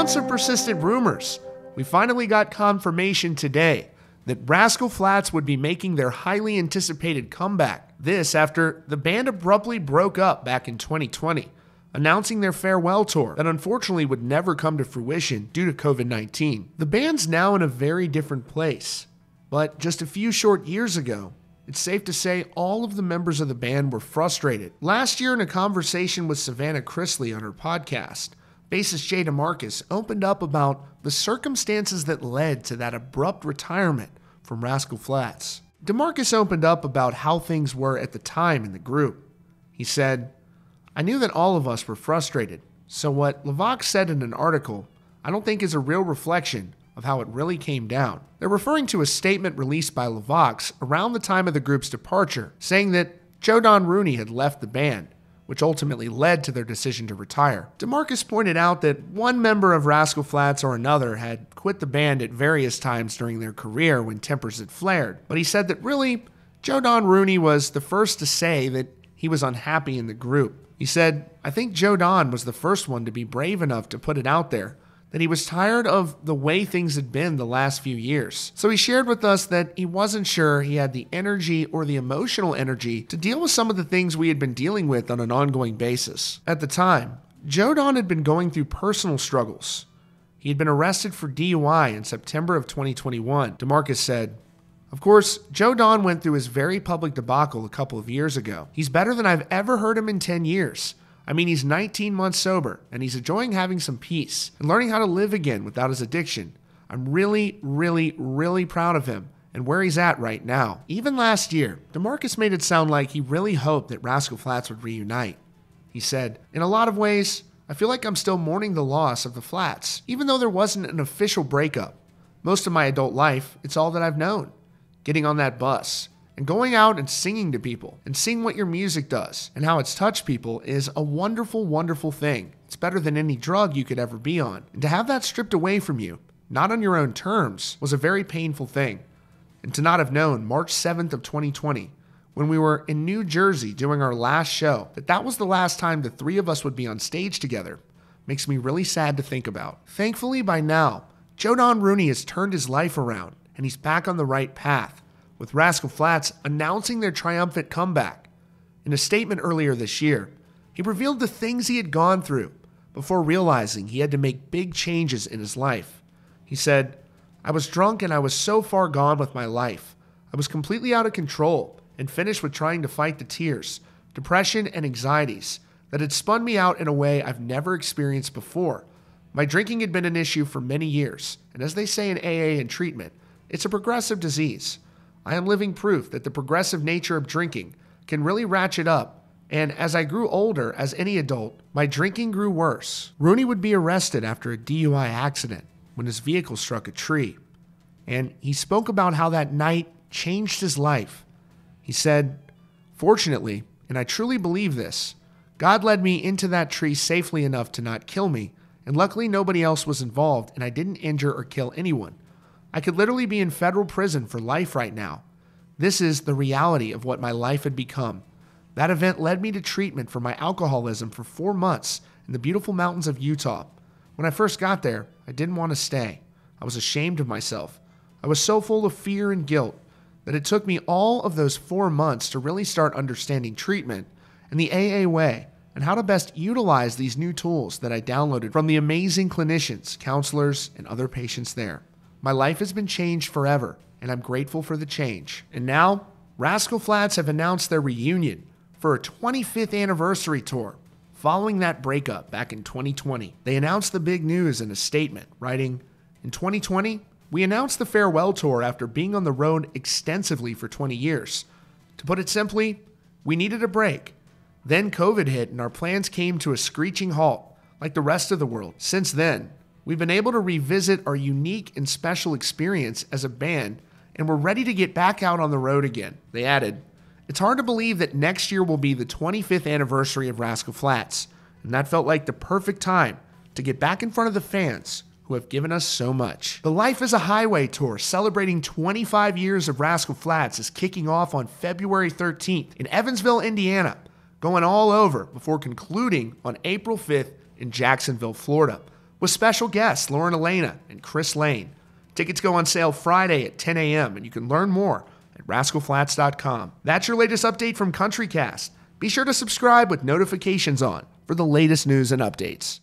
months of persistent rumors, we finally got confirmation today that Rascal Flatts would be making their highly anticipated comeback. This after the band abruptly broke up back in 2020, announcing their farewell tour that unfortunately would never come to fruition due to COVID 19. The band's now in a very different place, but just a few short years ago, it's safe to say all of the members of the band were frustrated. Last year, in a conversation with Savannah Chrisley on her podcast, bassist Jay DeMarcus opened up about the circumstances that led to that abrupt retirement from Rascal Flatts. DeMarcus opened up about how things were at the time in the group. He said, I knew that all of us were frustrated, so what LeVox said in an article I don't think is a real reflection of how it really came down. They're referring to a statement released by LeVox around the time of the group's departure, saying that Joe Don Rooney had left the band, which ultimately led to their decision to retire. DeMarcus pointed out that one member of Rascal Flatts or another had quit the band at various times during their career when tempers had flared, but he said that really, Joe Don Rooney was the first to say that he was unhappy in the group. He said, I think Joe Don was the first one to be brave enough to put it out there that he was tired of the way things had been the last few years. So he shared with us that he wasn't sure he had the energy or the emotional energy to deal with some of the things we had been dealing with on an ongoing basis. At the time, Joe Don had been going through personal struggles. He had been arrested for DUI in September of 2021. DeMarcus said, of course, Joe Don went through his very public debacle a couple of years ago. He's better than I've ever heard him in 10 years. I mean, he's 19 months sober and he's enjoying having some peace and learning how to live again without his addiction. I'm really, really, really proud of him and where he's at right now. Even last year, DeMarcus made it sound like he really hoped that Rascal Flatts would reunite. He said, In a lot of ways, I feel like I'm still mourning the loss of the Flatts, even though there wasn't an official breakup. Most of my adult life, it's all that I've known. Getting on that bus, and going out and singing to people and seeing what your music does and how it's touched people is a wonderful, wonderful thing. It's better than any drug you could ever be on. And to have that stripped away from you, not on your own terms, was a very painful thing. And to not have known March 7th of 2020, when we were in New Jersey doing our last show, that that was the last time the three of us would be on stage together, makes me really sad to think about. Thankfully, by now, Joe Don Rooney has turned his life around and he's back on the right path with Rascal Flatts announcing their triumphant comeback. In a statement earlier this year, he revealed the things he had gone through before realizing he had to make big changes in his life. He said, I was drunk and I was so far gone with my life. I was completely out of control and finished with trying to fight the tears, depression, and anxieties that had spun me out in a way I've never experienced before. My drinking had been an issue for many years, and as they say in AA and treatment, it's a progressive disease. I am living proof that the progressive nature of drinking can really ratchet up. And as I grew older, as any adult, my drinking grew worse. Rooney would be arrested after a DUI accident when his vehicle struck a tree. And he spoke about how that night changed his life. He said, Fortunately, and I truly believe this, God led me into that tree safely enough to not kill me, and luckily nobody else was involved and I didn't injure or kill anyone. I could literally be in federal prison for life right now. This is the reality of what my life had become. That event led me to treatment for my alcoholism for four months in the beautiful mountains of Utah. When I first got there, I didn't want to stay. I was ashamed of myself. I was so full of fear and guilt that it took me all of those four months to really start understanding treatment and the AA way and how to best utilize these new tools that I downloaded from the amazing clinicians, counselors, and other patients there. My life has been changed forever, and I'm grateful for the change. And now, Rascal Flatts have announced their reunion for a 25th anniversary tour. Following that breakup back in 2020, they announced the big news in a statement, writing, In 2020, we announced the farewell tour after being on the road extensively for 20 years. To put it simply, we needed a break. Then COVID hit and our plans came to a screeching halt, like the rest of the world. Since then, We've been able to revisit our unique and special experience as a band, and we're ready to get back out on the road again. They added, It's hard to believe that next year will be the 25th anniversary of Rascal Flatts, and that felt like the perfect time to get back in front of the fans who have given us so much. The Life is a Highway tour celebrating 25 years of Rascal Flatts is kicking off on February 13th in Evansville, Indiana, going all over before concluding on April 5th in Jacksonville, Florida. With special guests Lauren Alaina and Chris Lane. Tickets go on sale Friday at 10 a.m., and you can learn more at rascalflatts.com. That's your latest update from CountryCast. Be sure to subscribe with notifications on for the latest news and updates.